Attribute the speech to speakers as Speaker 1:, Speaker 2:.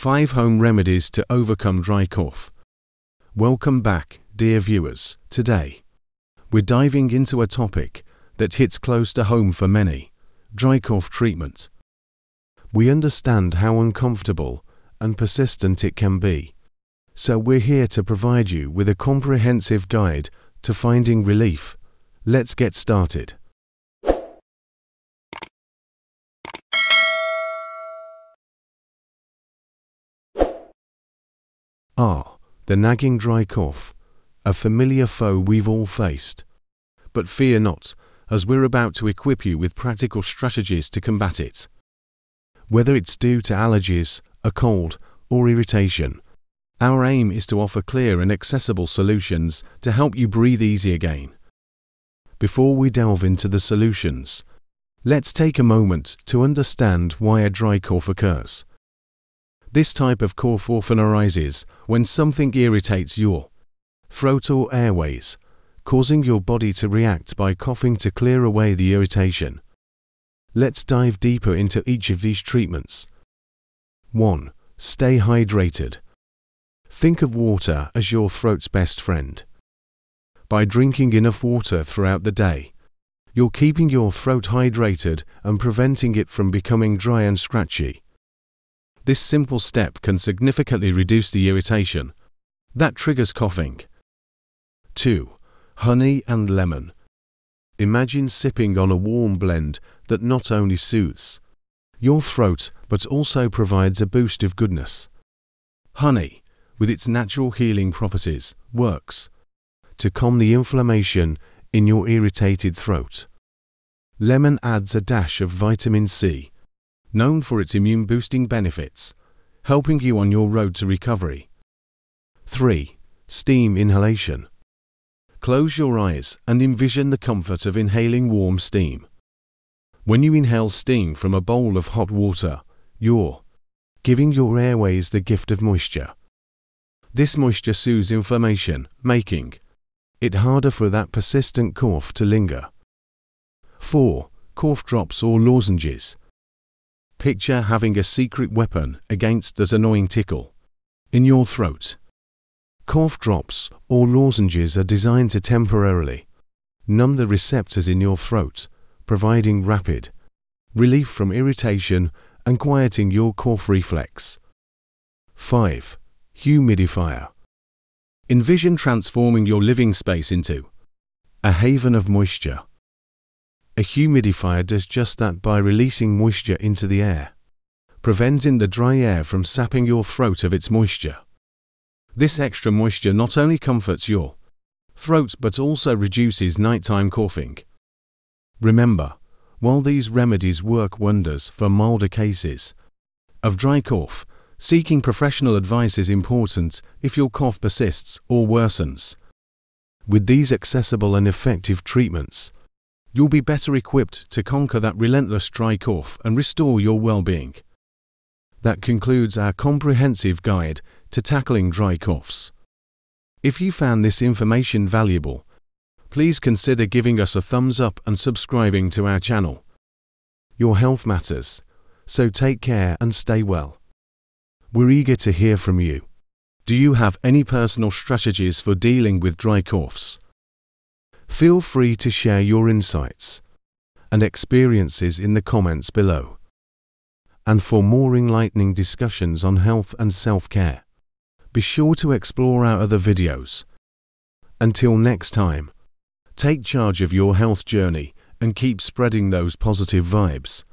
Speaker 1: 5 Home Remedies to Overcome Dry Cough. Welcome back, dear viewers. Today, we're diving into a topic that hits close to home for many dry cough treatment. We understand how uncomfortable and persistent it can be, so we're here to provide you with a comprehensive guide to finding relief. Let's get started. Ah, the nagging dry cough, a familiar foe we've all faced. But fear not, as we're about to equip you with practical strategies to combat it. Whether it's due to allergies, a cold, or irritation, our aim is to offer clear and accessible solutions to help you breathe easy again. Before we delve into the solutions, let's take a moment to understand why a dry cough occurs. This type of cough often arises when something irritates your throat or airways, causing your body to react by coughing to clear away the irritation. Let's dive deeper into each of these treatments. 1. Stay hydrated. Think of water as your throat's best friend. By drinking enough water throughout the day, you're keeping your throat hydrated and preventing it from becoming dry and scratchy. This simple step can significantly reduce the irritation that triggers coughing. 2. Honey and lemon. Imagine sipping on a warm blend that not only soothes your throat but also provides a boost of goodness. Honey, with its natural healing properties, works to calm the inflammation in your irritated throat. Lemon adds a dash of vitamin C known for its immune boosting benefits, helping you on your road to recovery. 3. Steam inhalation. Close your eyes and envision the comfort of inhaling warm steam. When you inhale steam from a bowl of hot water, you're giving your airways the gift of moisture. This moisture soothes inflammation, making it harder for that persistent cough to linger. 4. Cough drops or lozenges. Picture having a secret weapon against that annoying tickle in your throat. Cough drops or lozenges are designed to temporarily numb the receptors in your throat, providing rapid relief from irritation and quieting your cough reflex. 5. Humidifier. Envision transforming your living space into a haven of moisture. A humidifier does just that by releasing moisture into the air, preventing the dry air from sapping your throat of its moisture. This extra moisture not only comforts your throat but also reduces nighttime coughing. Remember, while these remedies work wonders for milder cases of dry cough, seeking professional advice is important if your cough persists or worsens. With these accessible and effective treatments, you'll be better equipped to conquer that relentless dry cough and restore your well-being. That concludes our comprehensive guide to tackling dry coughs. If you found this information valuable, please consider giving us a thumbs up and subscribing to our channel. Your health matters, so take care and stay well. We're eager to hear from you. Do you have any personal strategies for dealing with dry coughs? Feel free to share your insights and experiences in the comments below. And for more enlightening discussions on health and self-care, be sure to explore our other videos. Until next time, take charge of your health journey and keep spreading those positive vibes.